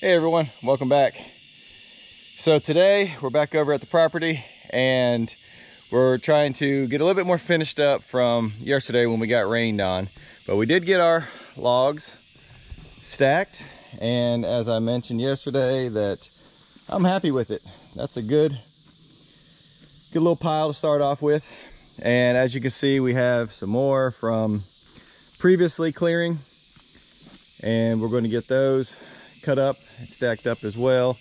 Hey everyone, welcome back. So today we're back over at the property and we're trying to get a little bit more finished up from yesterday when we got rained on. But we did get our logs stacked and as I mentioned yesterday that I'm happy with it. That's a good, good little pile to start off with. And as you can see, we have some more from previously clearing and we're going to get those cut up stacked up as well.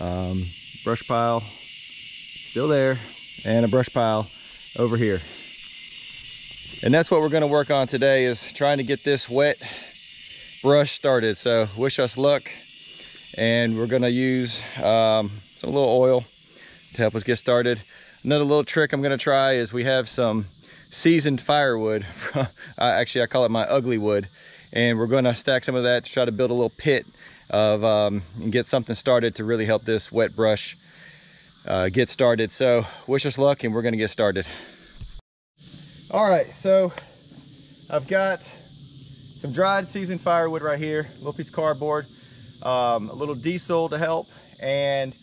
Um, brush pile still there and a brush pile over here. And that's what we're gonna work on today is trying to get this wet brush started. So wish us luck. And we're gonna use um, some little oil to help us get started. Another little trick I'm gonna try is we have some seasoned firewood. Actually, I call it my ugly wood. And we're gonna stack some of that to try to build a little pit of um, and get something started to really help this wet brush uh, get started. So wish us luck and we're gonna get started. All right, so I've got some dried seasoned firewood right here, a little piece of cardboard, um, a little diesel to help, and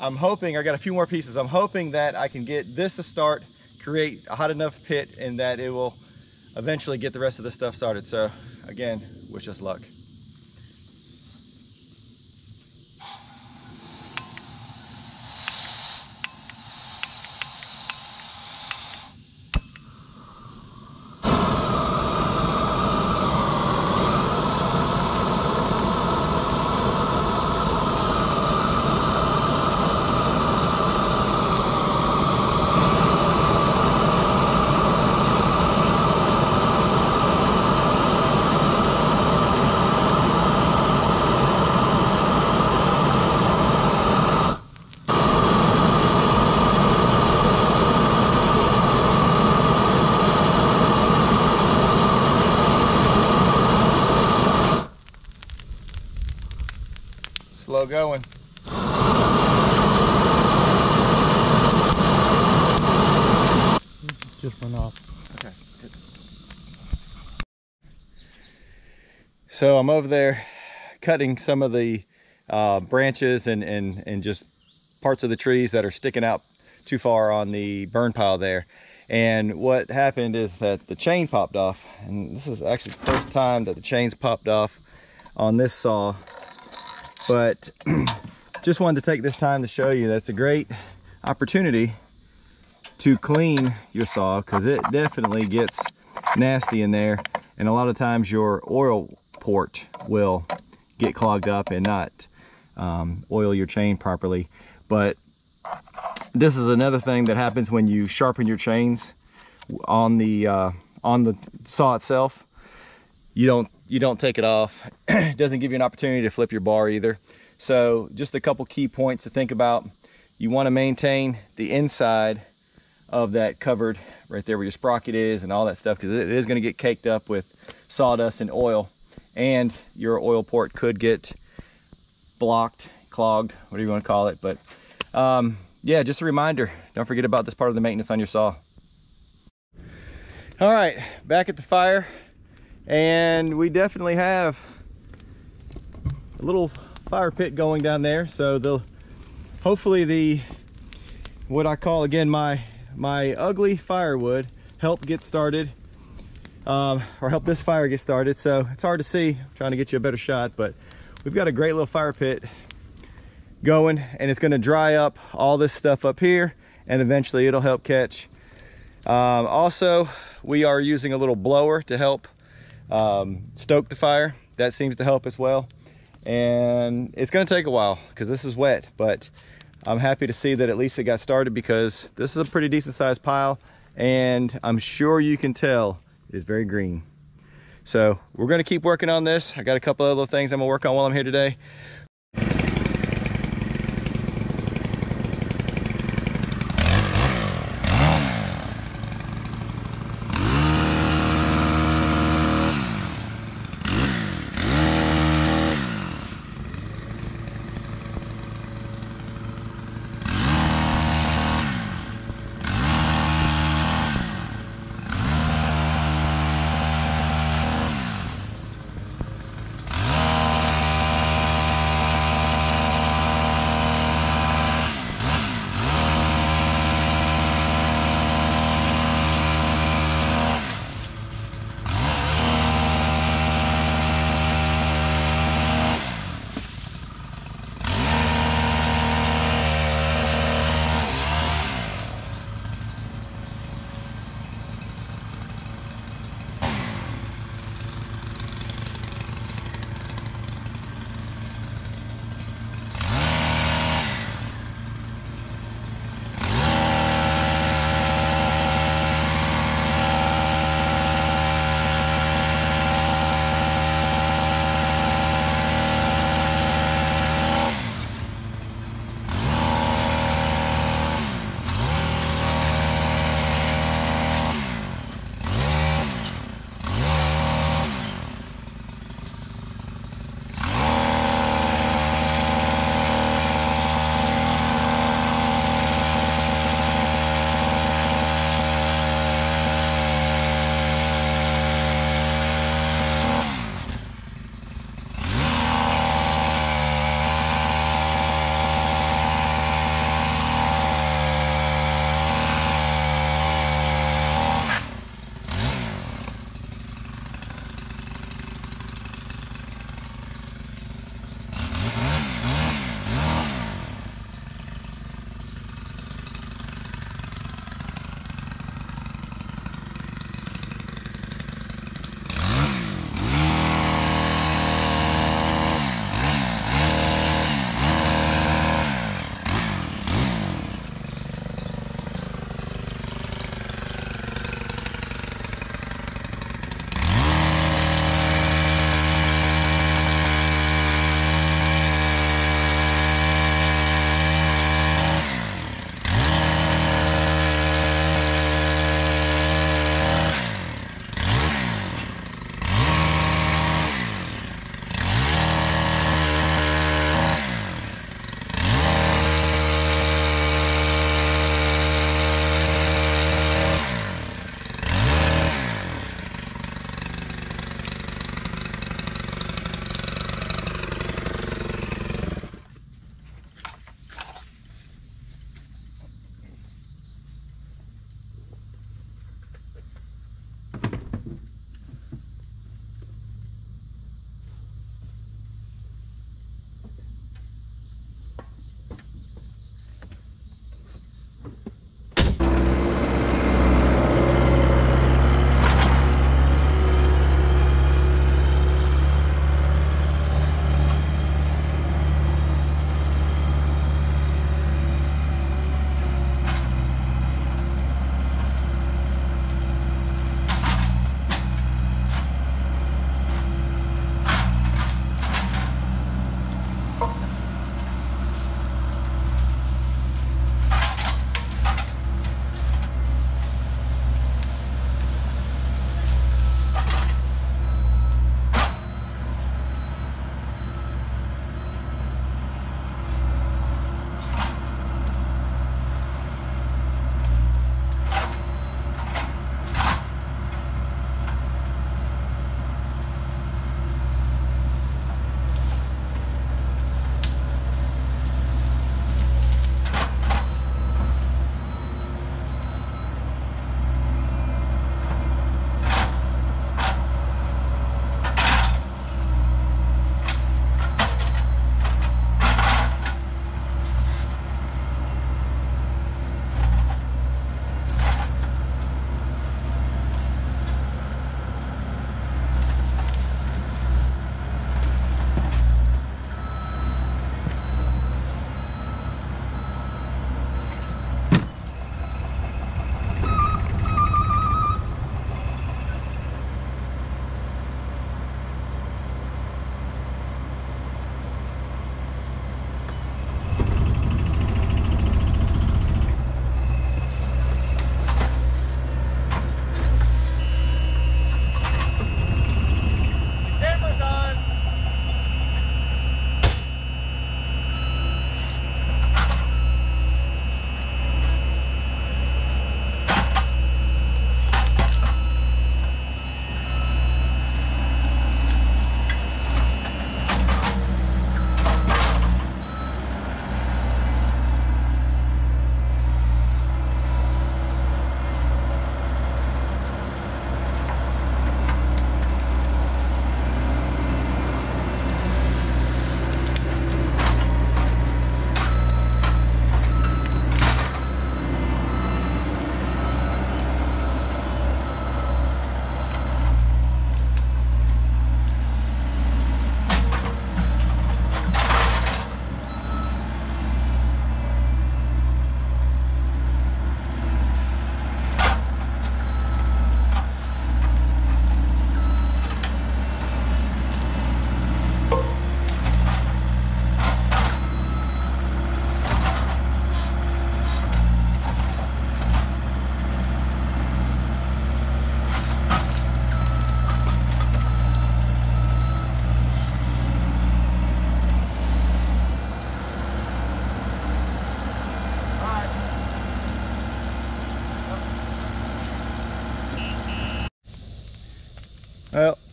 I'm hoping, I got a few more pieces, I'm hoping that I can get this to start, create a hot enough pit and that it will eventually get the rest of the stuff started. So again, wish us luck. Slow going. Just went off. Okay, good. So I'm over there cutting some of the uh, branches and, and, and just parts of the trees that are sticking out too far on the burn pile there. And what happened is that the chain popped off. And this is actually the first time that the chains popped off on this saw. But just wanted to take this time to show you that's a great opportunity to clean your saw because it definitely gets nasty in there and a lot of times your oil port will get clogged up and not um, oil your chain properly. But this is another thing that happens when you sharpen your chains on the uh, on the saw itself. You don't you don't take it off. It doesn't give you an opportunity to flip your bar either. So just a couple key points to think about. You want to maintain the inside of that covered right there where your sprocket is and all that stuff because it is going to get caked up with sawdust and oil and your oil port could get blocked clogged whatever you want to call it but um, yeah just a reminder don't forget about this part of the maintenance on your saw. All right back at the fire and we definitely have a little fire pit going down there so the hopefully the what I call again my my ugly firewood help get started um, or help this fire get started. So it's hard to see, I'm trying to get you a better shot, but we've got a great little fire pit going and it's gonna dry up all this stuff up here and eventually it'll help catch. Um, also, we are using a little blower to help um, stoke the fire. That seems to help as well. And it's gonna take a while because this is wet, but I'm happy to see that at least it got started because this is a pretty decent sized pile and I'm sure you can tell is very green. So we're gonna keep working on this. I got a couple other things I'm gonna work on while I'm here today.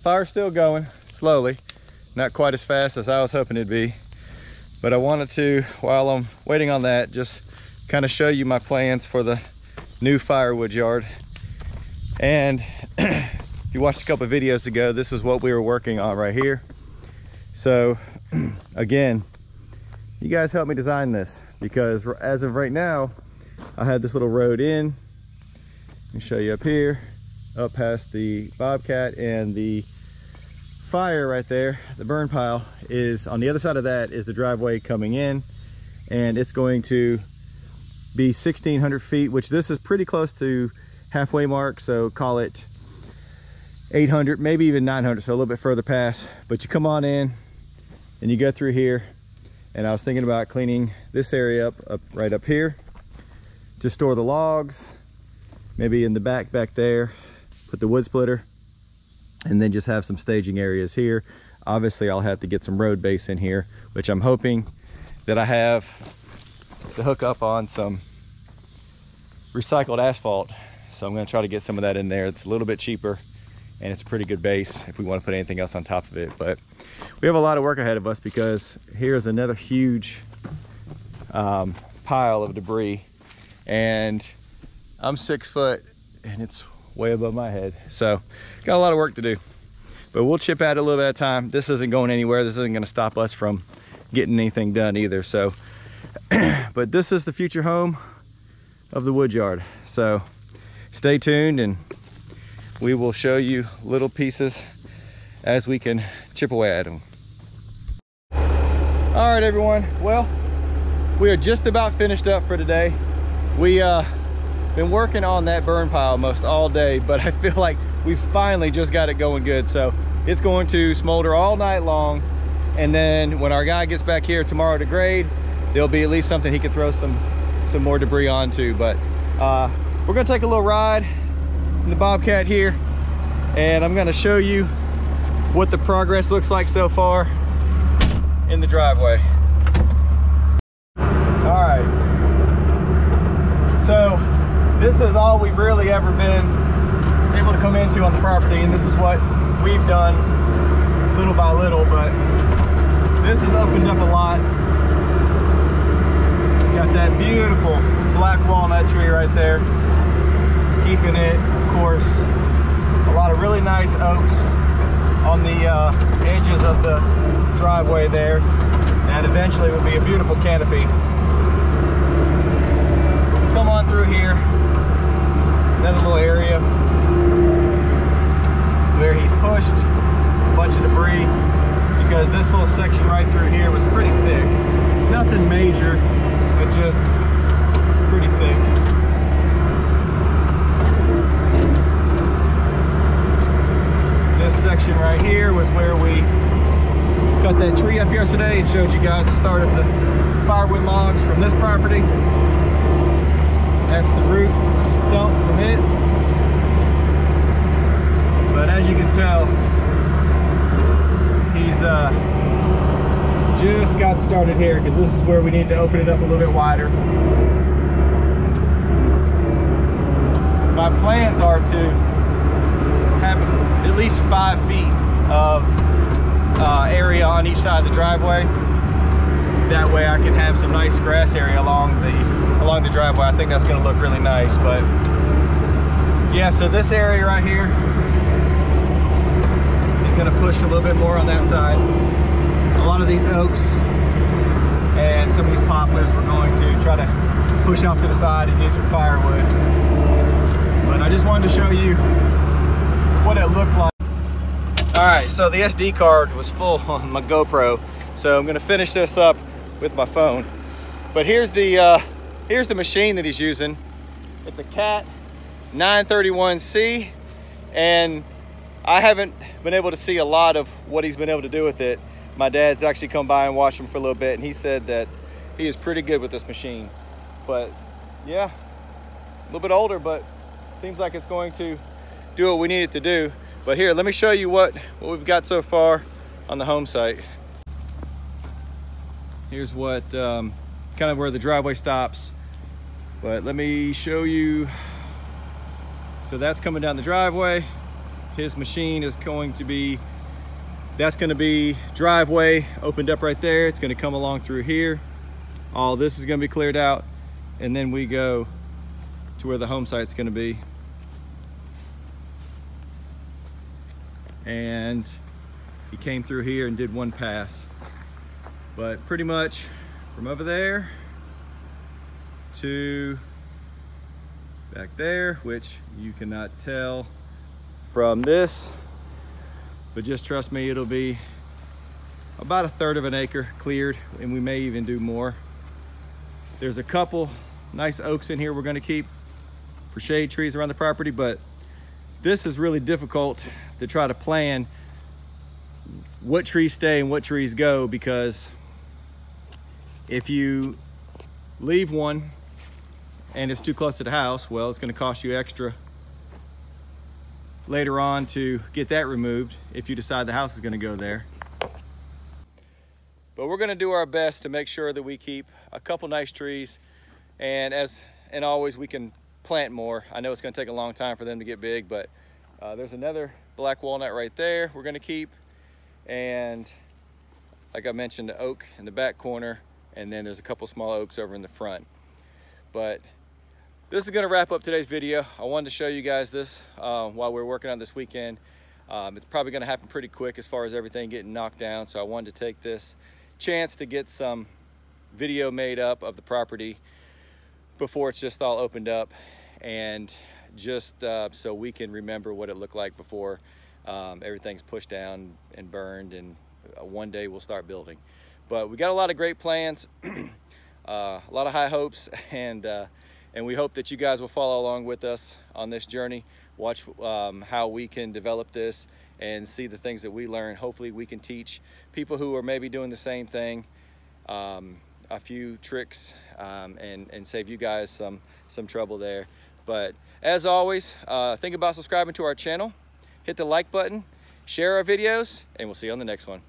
Fire's still going slowly. Not quite as fast as I was hoping it'd be. But I wanted to, while I'm waiting on that, just kind of show you my plans for the new firewood yard. And if you watched a couple videos ago, this is what we were working on right here. So again, you guys helped me design this because as of right now, I had this little road in. Let me show you up here, up past the Bobcat and the fire right there, the burn pile is on the other side of that is the driveway coming in and it's going to be 1600 feet, which this is pretty close to halfway mark. So call it 800, maybe even 900. So a little bit further past, but you come on in and you go through here and I was thinking about cleaning this area up, up right up here to store the logs, maybe in the back back there, put the wood splitter, and then just have some staging areas here. Obviously, I'll have to get some road base in here, which I'm hoping that I have to hook up on some recycled asphalt. So I'm gonna try to get some of that in there. It's a little bit cheaper and it's a pretty good base if we want to put anything else on top of it. But we have a lot of work ahead of us because here's another huge um, pile of debris and I'm six foot and it's way above my head. So got a lot of work to do, but we'll chip at it a little bit at a time. This isn't going anywhere. This isn't gonna stop us from getting anything done either. So, but this is the future home of the wood yard. So stay tuned and we will show you little pieces as we can chip away at them. All right, everyone. Well, we are just about finished up for today. We uh, been working on that burn pile most all day, but I feel like we finally just got it going good. So it's going to smolder all night long. And then when our guy gets back here tomorrow to grade, there'll be at least something he can throw some, some more debris onto. But uh, we're gonna take a little ride in the Bobcat here, and I'm gonna show you what the progress looks like so far in the driveway. All right. So this is all we've really ever been able to come into on the property and this is what we've done little by little but this has opened up a lot. Got that beautiful black walnut tree right there keeping it of course. A lot of really nice oaks on the uh, edges of the driveway there and eventually will be a beautiful canopy. Come on through here. Another little area where he's pushed a bunch of debris because this little section right through here was pretty thick. Nothing major, but just pretty thick. This section right here was where we cut that tree up yesterday and showed you guys the start of the firewood logs from this property. That's the root stump from it. But as you can tell, he's uh, just got started here because this is where we need to open it up a little bit wider. My plans are to have at least five feet of uh, area on each side of the driveway. That way I can have some nice grass area along the along the driveway. I think that's gonna look really nice, but yeah, so this area right here gonna push a little bit more on that side. A lot of these oaks and some of these poplars we're going to try to push off to the side and use for firewood. But I just wanted to show you what it looked like. All right, so the SD card was full on my GoPro. So I'm gonna finish this up with my phone. But here's the uh, Here's the machine that he's using. It's a CAT 931C and I haven't been able to see a lot of what he's been able to do with it. My dad's actually come by and watched him for a little bit and he said that he is pretty good with this machine. But yeah, a little bit older, but seems like it's going to do what we need it to do. But here, let me show you what, what we've got so far on the home site. Here's what, um, kind of where the driveway stops. But let me show you. So that's coming down the driveway. His machine is going to be, that's gonna be driveway opened up right there. It's gonna come along through here. All this is gonna be cleared out. And then we go to where the home site's gonna be. And he came through here and did one pass. But pretty much from over there to back there, which you cannot tell from this, but just trust me, it'll be about a third of an acre cleared and we may even do more. There's a couple nice oaks in here we're gonna keep for shade trees around the property, but this is really difficult to try to plan what trees stay and what trees go because if you leave one and it's too close to the house, well, it's gonna cost you extra later on to get that removed if you decide the house is gonna go there. But we're gonna do our best to make sure that we keep a couple nice trees and as and always we can plant more. I know it's gonna take a long time for them to get big, but uh, there's another black walnut right there we're gonna keep. And like I mentioned, the oak in the back corner, and then there's a couple small oaks over in the front. But this is gonna wrap up today's video. I wanted to show you guys this uh, while we are working on this weekend. Um, it's probably gonna happen pretty quick as far as everything getting knocked down. So I wanted to take this chance to get some video made up of the property before it's just all opened up and just uh, so we can remember what it looked like before um, everything's pushed down and burned and uh, one day we'll start building. But we got a lot of great plans, uh, a lot of high hopes and uh, and we hope that you guys will follow along with us on this journey. Watch um, how we can develop this and see the things that we learn. Hopefully we can teach people who are maybe doing the same thing um, a few tricks um, and, and save you guys some, some trouble there. But as always, uh, think about subscribing to our channel, hit the like button, share our videos, and we'll see you on the next one.